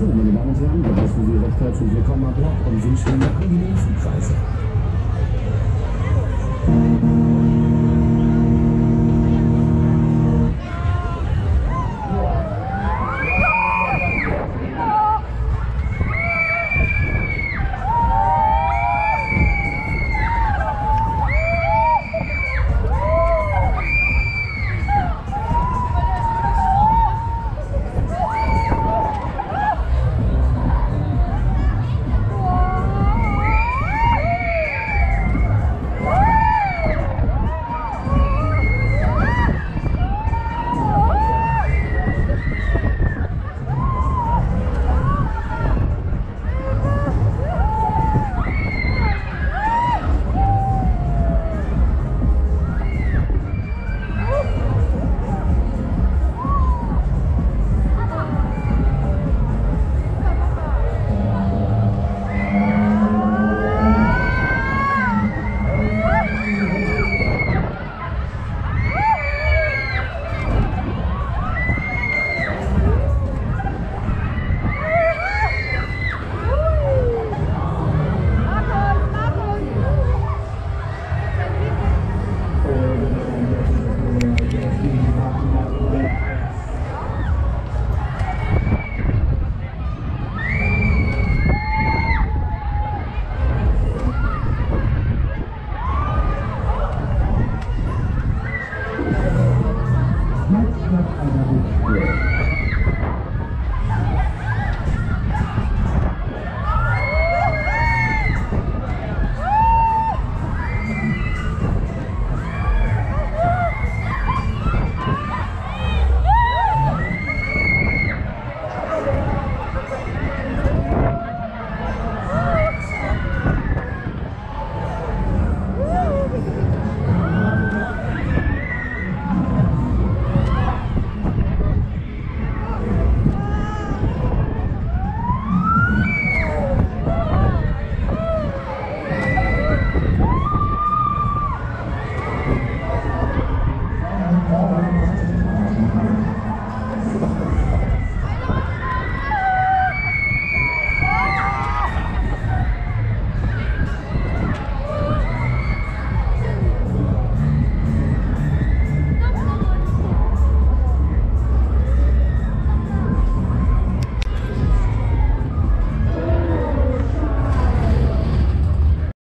So, meine Damen und Herren, begrüßen Sie recht herzlich willkommen am Block und wünschen Ihnen angenehm Preise.